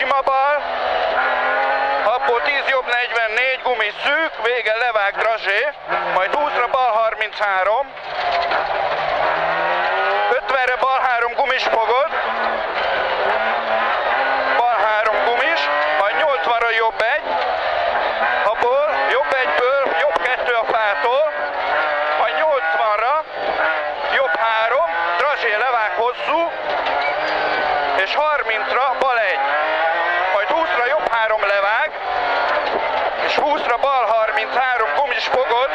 sima bal, abból 10 jobb 44, gumi szűk, vége levág drazsé, majd 20-ra bal 33, 50-re bal 3 gumis fogod, bal 3 gumis, majd 80-ra jobb 1, abból jobb 1-ből jobb 2 a fától, majd 80-ra jobb 3, drazsé levág hosszú, és 30-ra bal 1. és 20-ra bal 33 gumis fogod,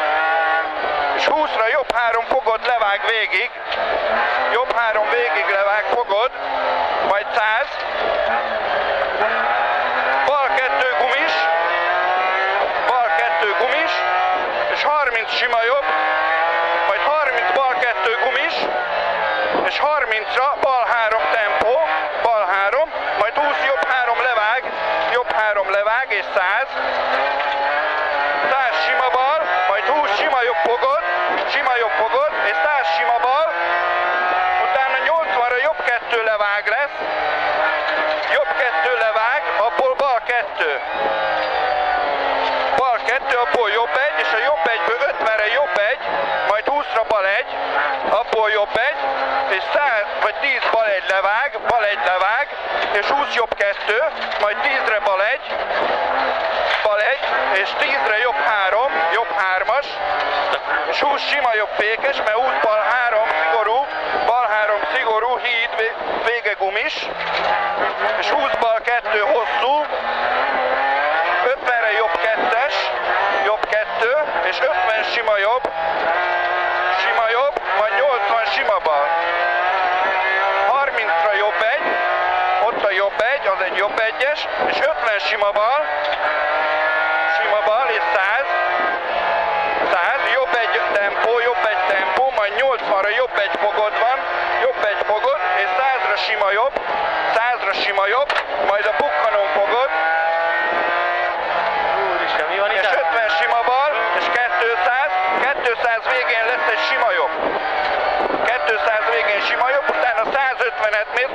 és 20-ra jobb 3 fogod levág végig, jobb 3 végig levág fogod, majd 100, bal 2 gumis, bal 2 gumis, és 30 sima jobb, majd 30 bal 2 gumis, és 30-ra bal 3 tempó, bal 3, majd 20 jobb 3 levág, jobb 3 levág, és 100, 100 sima bal, majd 20 sima jobb fogod, sima jobb fogod, és 100 sima bal, utána 80-ra jobb 2 levág lesz, jobb 2 levág, abból bal 2. Bal 2, abból jobb egy, és a jobb egyből 50-re jobb egy, majd 20-ra bal egy, abból jobb egy, és 100 vagy 10 bal egy levág, bal egy levág, és 20 jobb 2, majd 10-re bal egy, bal egy, és 10-re jobb 3, jobb 3-as, és 20 sima jobb fékes, mert 20 bal 3 szigorú, bal 3 szigorú, híd, vé- vége gumis, és 20 bal 2 hosszú, 50-re jobb 2-es, jobb 2, és 50 sima jobb, sima jobb, majd 80 sima bal. 30-ra jobb egy, ott a jobb egy, az egy jobb egyes, és 50 sima bal, sima bal, és 100, 100, jobb egy tempó, jobb egy tempó, majd 80-ra jobb egy fogod van, jobb egy fogod, és 100-ra sima jobb, 100-ra sima jobb, majd a bukkanon fogod, Úristen, mi van itt? és 50 sima bal, és 200, 200 végén lesz egy sima jobb. 200 végén sima jobb, utána 150-et mész,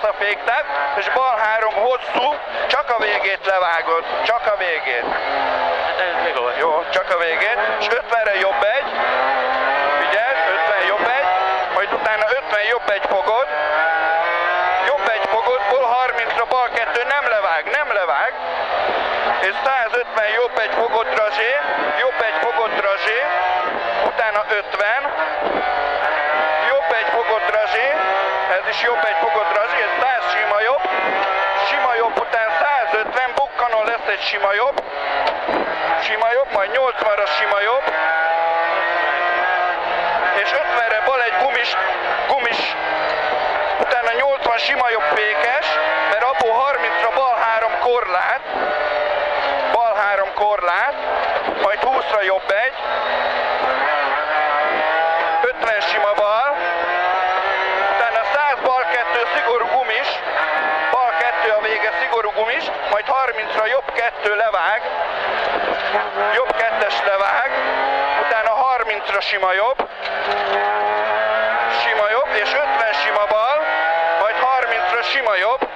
majd nagyon rossz a féktáv, és bal három hosszú, csak a végét levágod, csak a végét. Hát. Jó, csak a végét, és 50-re jobb egy, figyelj, 50 jobb egy, majd utána 50 jobb egy fogod, jobb egy fogodból 30-ra bal kettő nem levág, nem levág, és 150 jobb egy fogod drazsé, jobb egy fogod drazsé, utána 50, jobb egy fogod drazsé, ez is jobb egy fogod drazsé, ez 100 sima jobb, sima jobb után 150, bukkanon lesz egy sima jobb, sima jobb, majd 80-ra sima jobb, és 50-re bal egy gumis, gumis, utána 80 sima jobb fékes, mert abból 30-ra bal 3 korlát, bal 3 korlát, majd 20-ra jobb egy, 30-ra jobb 2 levág, jobb 2-es levág, utána 30-ra sima jobb, sima jobb, és 50 sima bal, majd 30-ra sima jobb,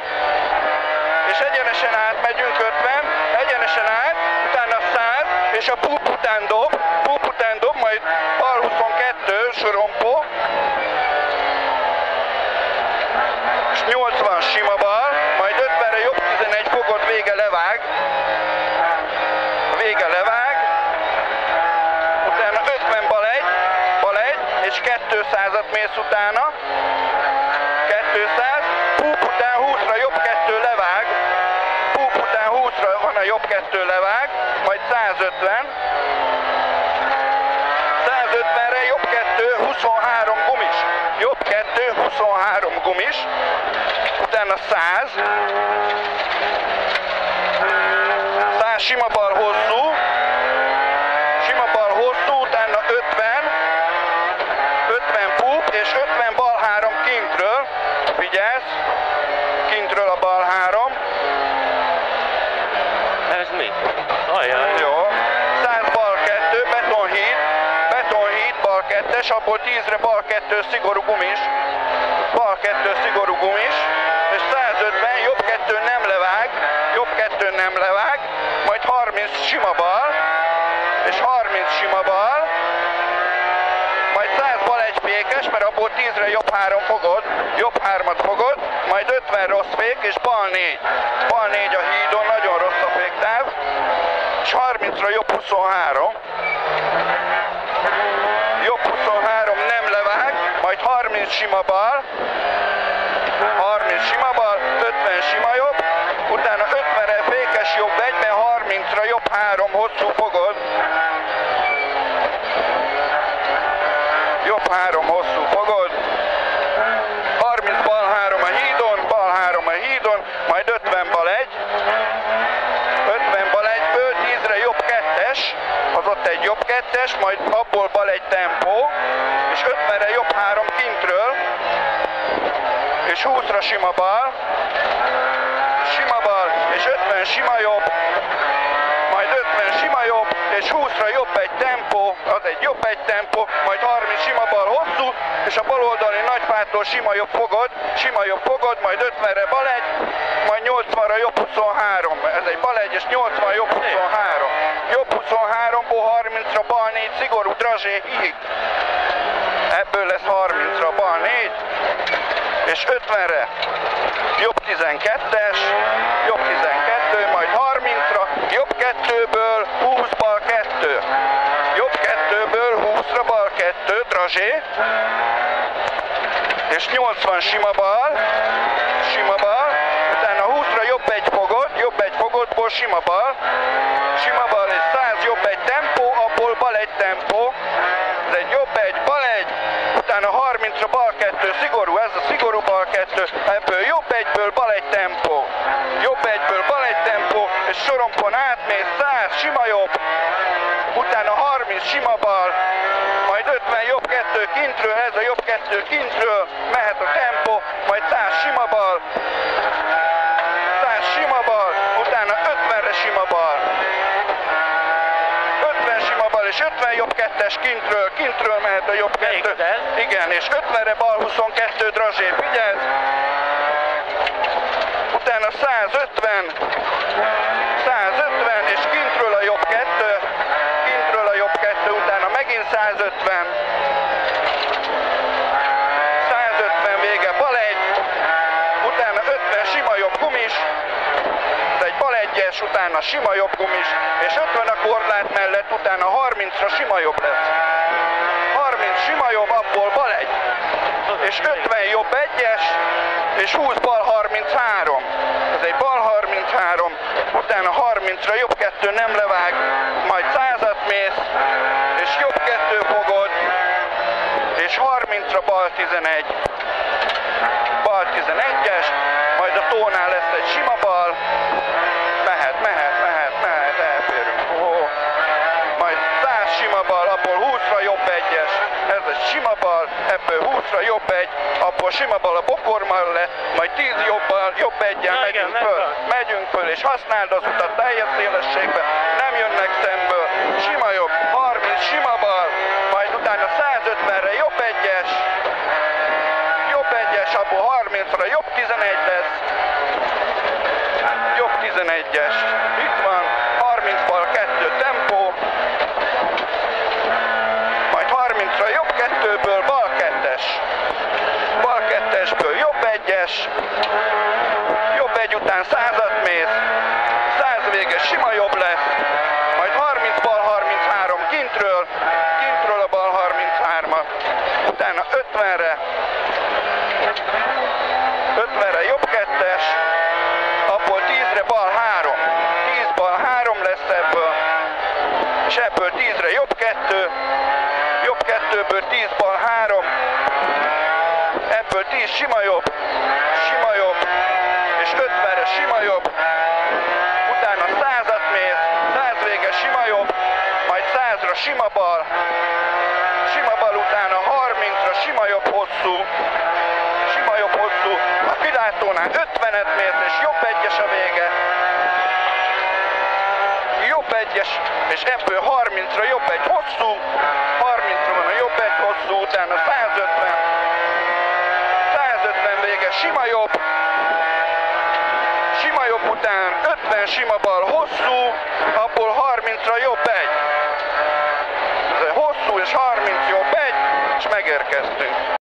és egyenesen átmegyünk 50, egyenesen át, utána 100, és a pup után dob, pup után dob, majd bal 22, sorompó, és 80 sima bal, majd 50-re jobb 11 fogod, vége levág, vége levág, utána 50 bal 1, bal 1, és 200-at mész utána, 200, púp után 20-ra jobb 2 levág, púp után 20-ra van a jobb 2 levág, majd 150, 150-re jobb 2, 23 gumis, jobb 2, 23 gumis, utána 100, 100 sima bal hosszú, sima bal hosszú, utána 50, 50 púp, és 50 bal 3 kintről, figyelsz, kintről a bal 3, Ez mi? Ajaj. jó, 100 bal 2, betonhíd, betonhíd, bal 2-es, abból 10-re bal 2 szigorú gumis, bal 2 szigorú gumis, és 150 jobb 2 nem levág, nem levág, majd 30 sima bal, és 30 sima bal, majd 100 bal egy fékes, mert abból 10-re jobb három fogod, jobb hármat fogod, majd 50 rossz fék, és bal 4. Bal 4 a hídon, nagyon rossz a féktáv, és 30-ra jobb 23. Jobb 23 nem levág, majd 30 sima bal, 30 sima bal, 50 sima jobb, utána 50-re fékes jobb egyben, 30-ra jobb 3 hosszú fogod, jobb 3 hosszú fogod, 30 bal 3 a hídon, bal 3 a hídon, majd 50 bal 1, 50 bal 1-ből 10-re jobb 2-es, az ott egy jobb 2-es, majd abból bal egy tempó, és 50-re jobb 3 kintről, és 20-ra sima bal, sima bal, és 50 sima jobb, majd 50 sima jobb, és 20-ra jobb egy tempó, az egy jobb egy tempó, majd 30 sima bal hosszú, és a bal oldali nagypártól sima jobb fogod, sima jobb fogod, majd 50-re bal egy, majd 80-ra jobb 23, ez egy bal egy, és 80 jobb 23. Jobb 23-ból 30-ra bal 4, szigorú drazsé híg. Ebből lesz 30-ra bal 4, és 50-re jobb 12-es, jobb 12, majd 30-ra, 2-ből 20 bal 2, jobb 2-ből 20-ra bal 2, drazsé, és 80 sima bal, sima bal, utána 20-ra jobb egy fogod, jobb egy fogodból sima bal, sima bal és 100 jobb egy tempó, abból bal egy tempó, ez egy jobb egy, bal egy, utána 30-ra bal kettő, szigorú, ez a szigorú bal kettő, ebből jobb egyből bal egy tempó, jobb egyből bal egy tempó, és sorompon átmész, 100, sima jobb, utána 30 sima bal, majd 50 jobb kettő kintről, ez a jobb kettő kintről, mehet a tempó, majd 100 sima bal, 100 sima bal, utána 50-re sima bal, 50 sima bal és 50 jobb kettes kintről, kintről mehet a jobb kettő. Igen, és 50-re bal 22 drazsé, figyelj! Utána 150, 150, és kintről a jobb kettő, kintről a jobb kettő, utána megint 150, 150 vége, bal egy, utána 50 sima jobb gumis, egy bal egyes, utána sima jobb gumis, és 50 a korlát mellett, utána 30-ra sima jobb lesz. 30 sima jobb, abból bal egy, és 50 jobb egyes, és 20 bal 33. Ez egy bal 33, utána 30-ra jobb kettő nem levág, majd 100-at mész, és jobb kettő fogod, és 30-ra bal 11. Bal 11-es, majd a tónál lesz egy sima bal, egy sima bal, ebből 20-ra jobb egy, abból sima bal a bokor mellett, majd 10 jobbal, jobb egyen igen, megyünk föl, megvan. megyünk föl, és használd az utat teljes szélességben, nem jönnek szemből, sima jobb, 30 sima bal, majd utána 150-re jobb egyes, jobb egyes, abból 30-ra jobb 11 lesz, jobb 11-es, itt van, 30 bal 2 tempó, majd 30-ra jobb 2-ből bal 2-es, bal 2-esből 1-es, jobb egy után 100-at mész, 100 vége sima jobb lesz, majd 30 bal 33 kintről, kintről a bal 33-at, utána 50-re, 50-re jobb 2-es, abból 10-re bal 3, 10 bal 3 lesz ebből, és ebből 10-re jobb 2, jobb 2-ből 10 bal 3, ebből 10 sima jobb, sima jobb, és 50-re sima jobb, utána 100-at mész, 100 vége sima jobb, majd 100-ra sima bal, sima bal utána 30-ra sima jobb hosszú, sima jobb hosszú, a kilátónál 50-et mész, és jobb egyes a vége, jobb egyes, és ebből 30-ra jobb egy hosszú, 30-ra van a jobb egy hosszú, utána 150, 150 vége, sima jobb, jobb után 50 sima bal hosszú, abból 30-ra jobb egy. Ez hosszú és 30 jobb egy, és megérkeztünk.